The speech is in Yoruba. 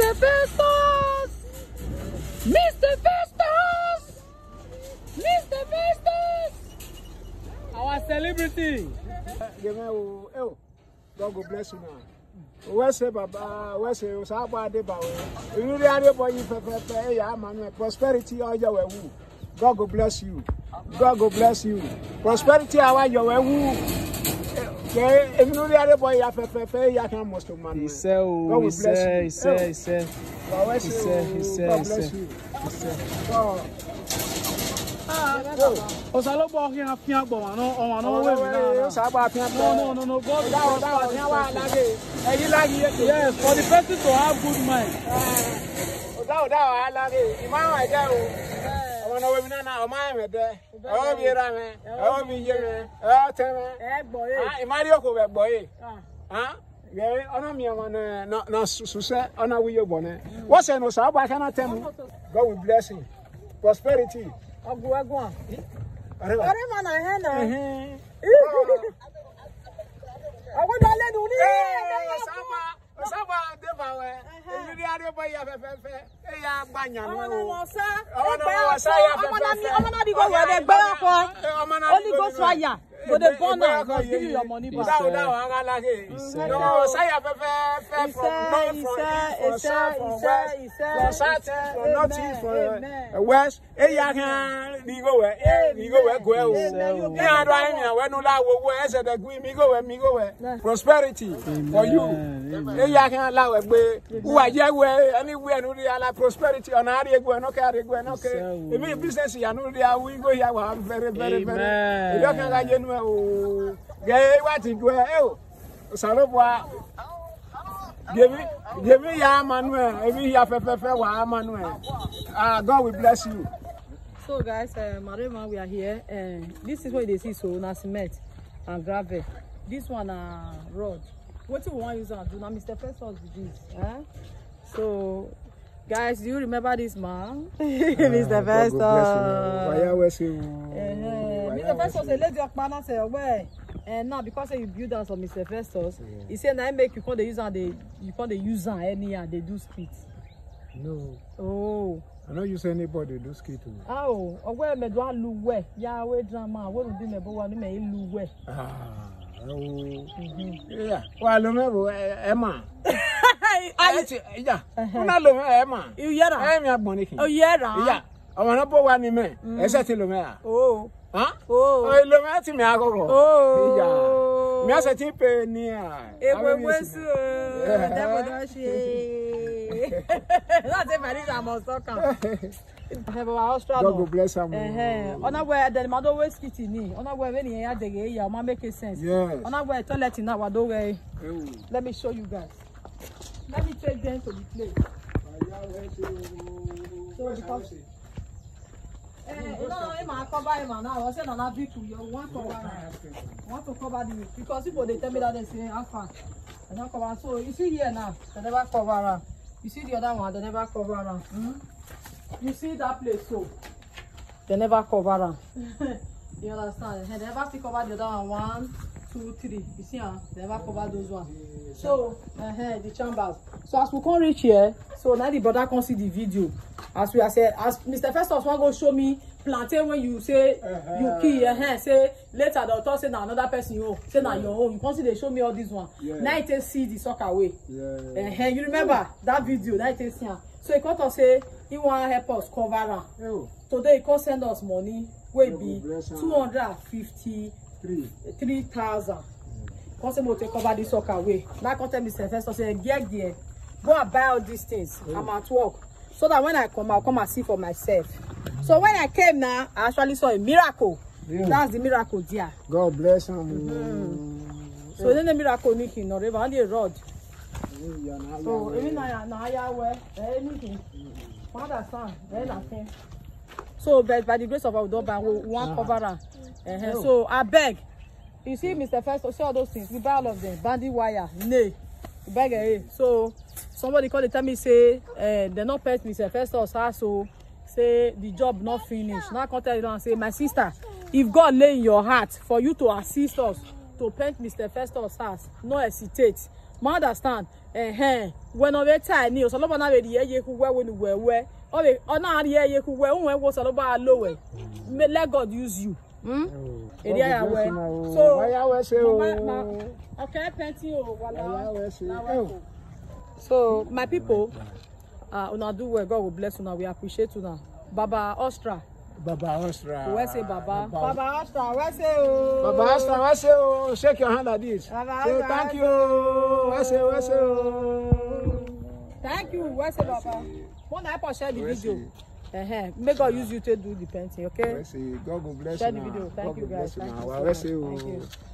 Mr. Festus! Mr. Festus! Mr. Festus! Our celebrity! Jẹ́mẹ́wò, God go bless you now. Wẹ́sẹ̀ bàbá wẹ́sẹ̀ ọ̀sáàbọ̀ Adébáwò. Ìrírí Adébọ̀ yìí fẹ́fẹ́fẹ́ ẹ̀yà àmàmì prosperity ọjọ́ wẹ̀ wù. God go bless you. God go bless you. Prosperity àwa yọ̀ wẹ̀ wù. Sɛ ebinu bi ade bɔ ya fɛfɛɛfɛ ya kan mɔsɔ ma nù. Isɛ o isɛ isɛ isɛ isɛ isɛ isɛ isɛ. Osalo bɔ fiɲɛ fiɲɛ gbɔ wa n'o wa n'o wé mi náà. Osa bɔ fiɲɛ gbɔ. No no no God bless you. Fiɲɛ fiɲɛ wa lage. Ɛyi lage. Yes for the person to have good mind. Osa ah, o da wa lage. Ìmọ̀ àwọn ẹ̀jẹ̀ o wọn náà wọ́n mi náà ọmọ àmì dẹ ẹ̀wọ́ mi ra mi ẹ̀wọ́ mi yé mi ẹ̀wọ́ tẹ mi. ẹ gbọ́ yé. Ah, ìmárì òkò bẹ gbọ́ yé. Ah. Ah. yẹ́rì ọ̀nà mìíràn náà sùsẹ́ ọ̀nà wíyé bọ̀ náà hmm. wọ́n sẹ̀ nù sábà kánà tẹ̀ mu God will bless him. prosperity. ọgùn ẹgùn à. ọ̀rẹ́ mà nà ẹ̀hẹ́ nà. ọ̀gbọ́dọ̀ lẹ́nu ní. ẹ ẹ sábà sábà dé bàwẹ̀ èmi ní adébọ̀yà fẹ́fẹ́fẹ́ ya gbanya mi ọmọ náà ni ọmọ náà ni gbogbo ẹgbẹ́ ọkọ. ọmọ náà ni gbogbo ẹgbẹ́ ọkọ go dey burn am go give you your money back. dáhùn dáhùn ara láyé no sáyà fẹ́fẹ́ fẹ́ from north from east from south from west from south east from north east from west eya kan ni go wẹ e ni go wẹ go ẹ o ní àdó ayé mi àwọn ẹnu láwo owó ẹsẹ̀ dẹ̀gbin mi go wẹ mi go wẹ prosperity for you eya kan láwẹ̀ gbé wúwa yẹ wẹ ẹni wú ẹnu rí ala prosperity ọ̀nà àríyégbó ẹ̀ náà kẹ́ àríyégbó ẹ̀ náà kẹ́ ebi business yanu rí awo igbó yà wà very very very ìjọ kan ká Ah, god will bless you. so guys uh, eh, marema we are here uh, this is what they see so na cement and gravel this one na uh, rod wetin we wan use am do now, mr festus be this eh? so guys do you remember this man uh, eh, mr festus. Professor say lady Okpana say well. And eh, now because you build us some Mr. Festus, he said, na make you come the user. They dey you come dey use am anyhow dey do skit. No. Oh. I don't use anybody do skit o. oh, o, ọwọ́ ẹ̀mẹ̀ tó a lu wẹ̀, ya awé drama, àwọn olùdí mẹ̀bọ̀ wa ni mẹ̀ ń lu wẹ̀. Wà ló mẹ́bù ẹ̀ mà. Ayé ti ìyá, kúnlá ló mẹ́ ẹ̀ mà. Ìyẹ́ra. Ẹ̀mí agbọ̀n ni kì í. Ìyẹ́ra. Ìyá, ọ̀wọ́n náà bọ̀ wá ni Is that the ló mẹ́ à. Oh. Oh, Lo mea ti mea koko. Oh. Mea se ti pe ni a. E we we su. Debo do she. Láti fẹ̀rí ìdààmú sọ́kàn. Ẹ̀bùbà Australia. God go bless am. Ọ̀nàwọ̀ ẹ̀dẹ̀lẹ̀mọ́dọ̀ wẹ̀ skìtì ni. Ọ̀nàwọ̀ ẹ̀wẹ̀ nìyẹn yá dẹ̀gẹ̀ yìí yà ọ̀ma make sense. Ọ̀nàwọ̀ ẹ̀ tọ́lẹ̀tì náà wà dó wẹ̀. Let me show you guys. Let me take them to the place. So because. Eh, eh, no, him I cover him now. I say na na big you want cover him. Want to cover the because people they tell me that they say Afan. I don't cover. So you see here now, they never cover You see the other one, they never cover hmm? You see that place so. They never cover you understand? They never still cover the other one. One, two, three. You see, huh? Ah, they never cover those ones. So, uh -huh, the chambers. So as we come reach here, so now the brother can see the video as we are said as mr festus wan go show me plantain wey you say uh -huh. you uh-huh. kill your -huh. Eh, eh, say later the doctor say na another person you own say na your own you come still dey show me all this one yeah. now you take see the soccer way yeah, Uh eh, -huh. you remember yeah. that video now you take see am so he come talk say he wan help us cover am today he come send us money wey be two hundred and fifty three thousand hmm. come say mo take cover this soccer way now come tell mr festus say get there go and buy all these things i'm at work so that when I come, I'll come and see for myself. So when I came now, I actually saw a miracle. Yeah. That's the miracle dear. God bless him. Mm-hmm. So then the miracle ni not or even a rod. So even na na ya anything. Father son, then So but by the grace of our God, we want ah. cover am. Uh-huh. So I beg. You see, Mr. First, see all those things. We buy all of them. Bandy wire, nay, We beg. her. Eh, so somebody called and tell me say uh, they not me. mr festus also say the job not finished. now i come tell you and say my sister if god lay in your heart for you to assist us to paint mr festus house no hesitate ma understand ẹhẹn wẹnọwẹta ẹ ní ọsọlọpàá náà rèé ẹyẹ kú wẹwẹ ni wẹwẹ ọnà àrí ẹyẹ kú wẹ òun ẹ wo ọsọlọpàá lówẹ let god use you èrè hmm? àyàwẹ oh, so ọkẹ pẹntì o wàlá náwẹ kò so my people uh, una do well god will bless una we appreciate una baba ostra Baba Ostra. Where say Baba? Baba Ostra. where say oh? Baba Ostra. where say oh? Shake your hand at this. Baba say thank you. Oh? Where say, where say oh? Thank you, where say Baba? One I share the video. Uh -huh. May God use you to do the painting, okay? God will bless you. Share the video. Thank God you guys. Thank you.